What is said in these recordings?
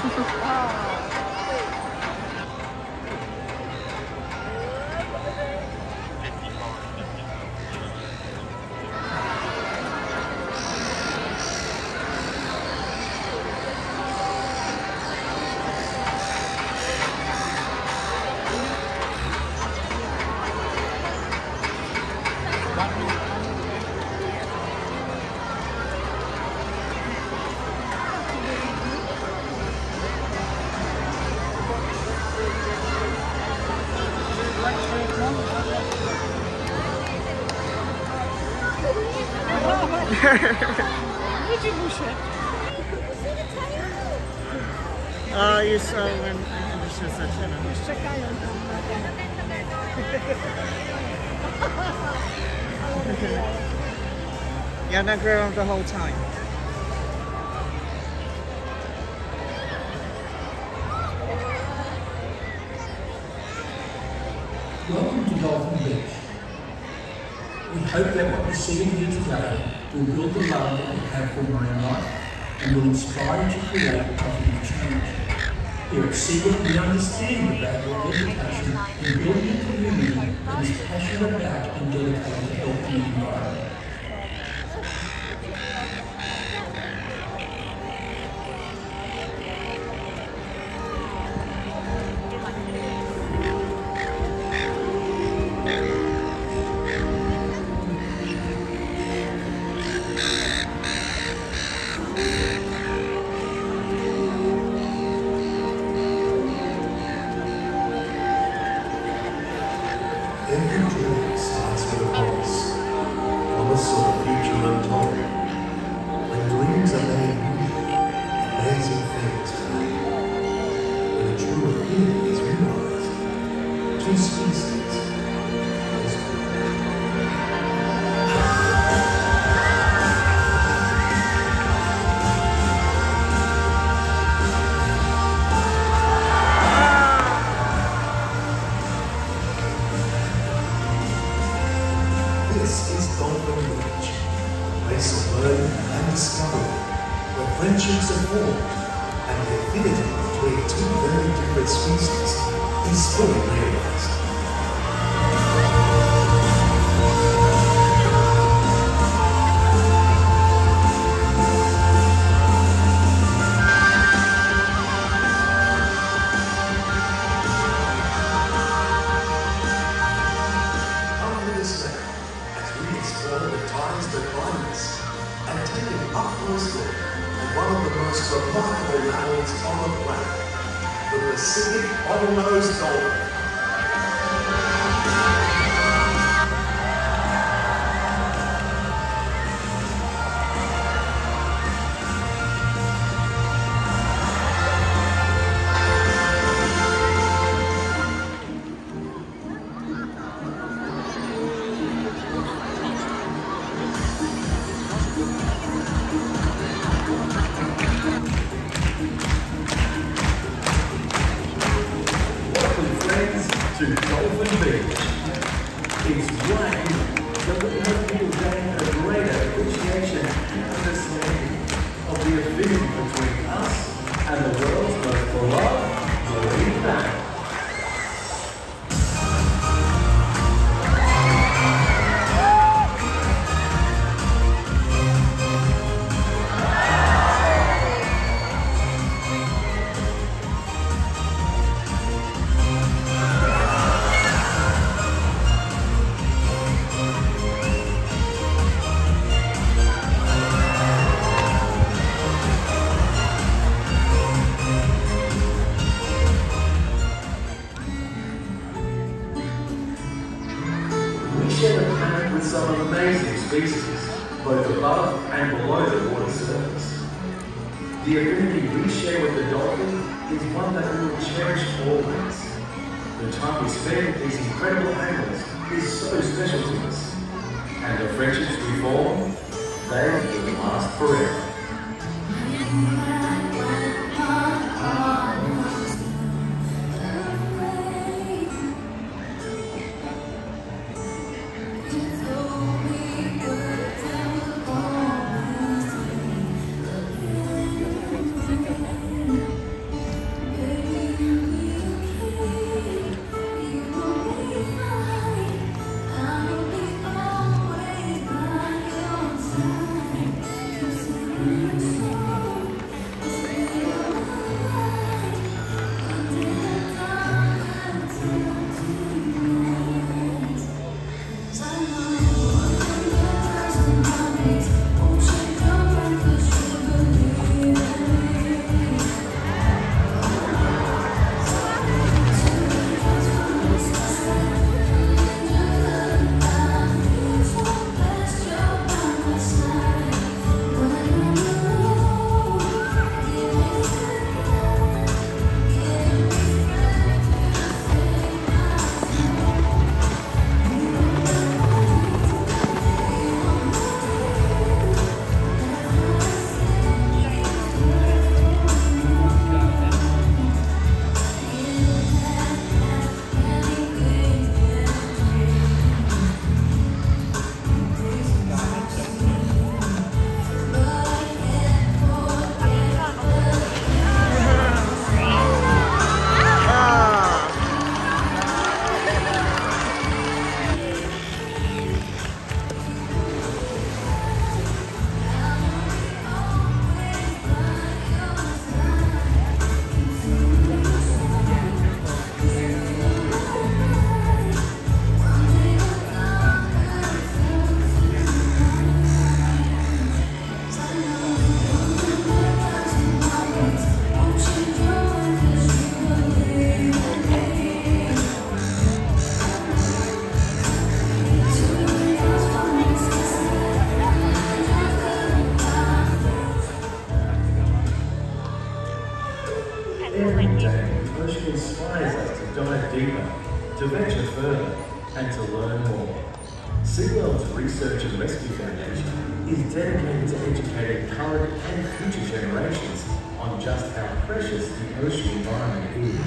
这是啥 się. A jest, uh, when, jeszcze zaczynam. Już czekają tam. Ja nagrywam the whole time. Welcome to Dolphin Beach. We hope that what you're seeing here today will build the love that have for marine life and will inspire to create positive change. SeaWorld, we understand the value of education in building a community that is passionate about and dedicated to helping the environment. This is Dolphin Beach, a place of learning and discovery, where friendships are formed and the affinity between two very different species is fully realized. On the planet, the Pacific bottlenose dolphin. Both above and below the water surface. The affinity we share with the dolphin is one that we will cherish always. The time we spend with these incredible animals is so special to us. And the friendships we form, they will last forever. To venture further, and to learn more. SeaWorld's Research and Rescue Foundation is dedicated to educating current and future generations on just how precious the ocean environment is.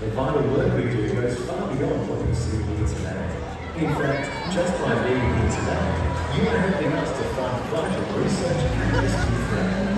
The vital work we do goes far beyond what you see here today. In fact, just by being here today, you are helping us to fund vital research and rescue for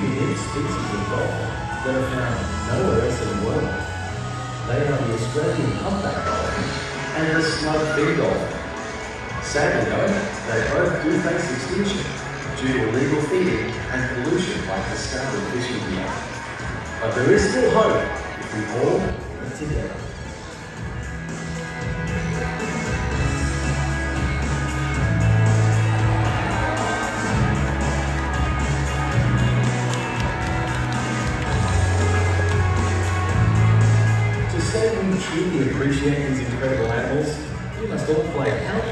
unique species dolphin that are found nowhere else in the world. They are the Australian humpback dolphin and the snub-fin dolphin. Sadly though, they both do face extinction due to illegal feeding and pollution by discarded fishing gear. But there is still hope if we all live together. We appreciate these incredible animals, we must all play a part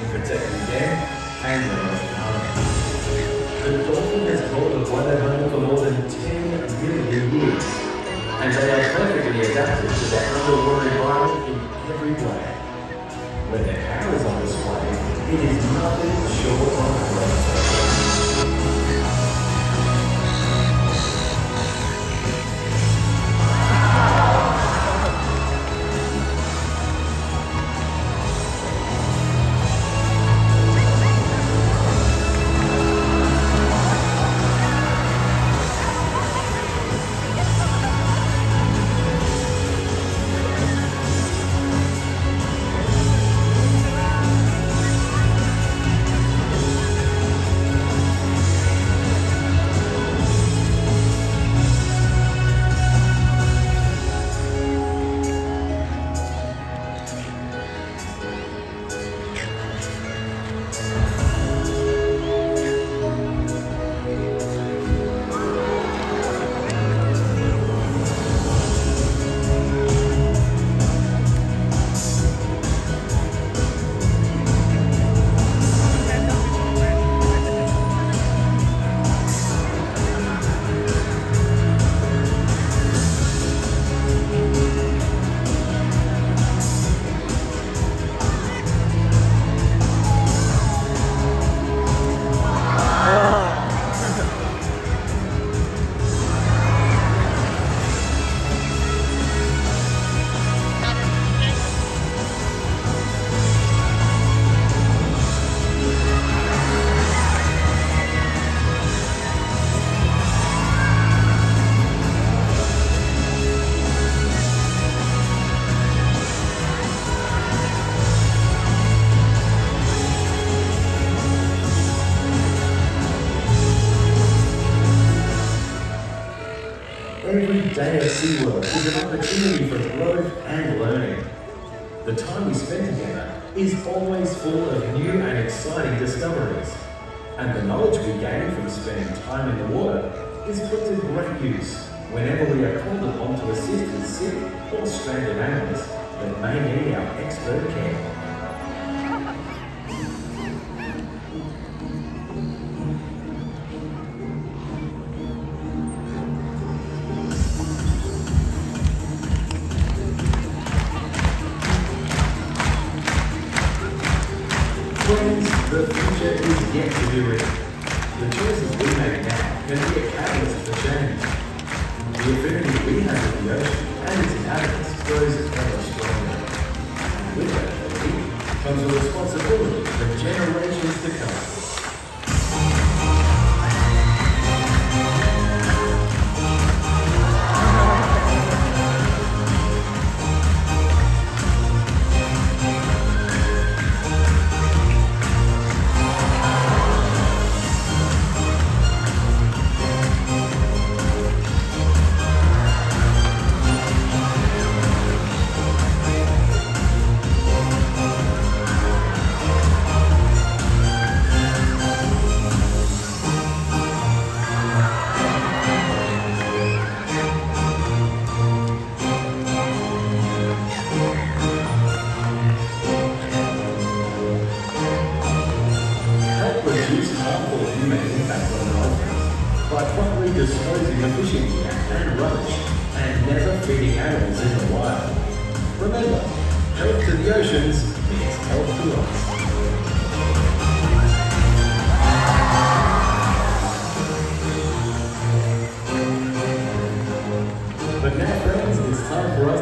in protecting them and their for growth and learning. The time we spend together is always full of new and exciting discoveries. And the knowledge we gain from spending time in the water is put to great use whenever we are called upon to assist with sick or stranded animals that may need our expert care. The future is yet to be written. The choices we make now can be a catalyst for change. The affinity we have with the ocean and its inhabitants grows ever stronger. And with that affinity comes a responsibility for generations to come.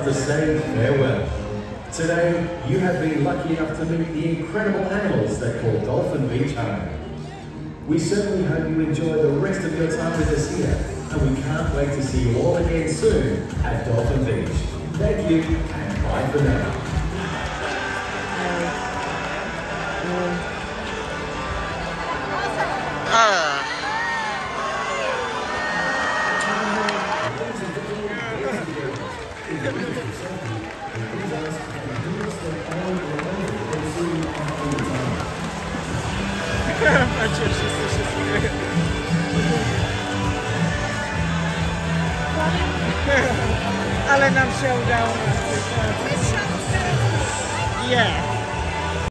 To say farewell. Today, you have been lucky enough to meet the incredible animals that call Dolphin Beach home. We certainly hope you enjoy the rest of your time with us here, and we can't wait to see you all again soon at Dolphin Beach. Thank you, and bye for now.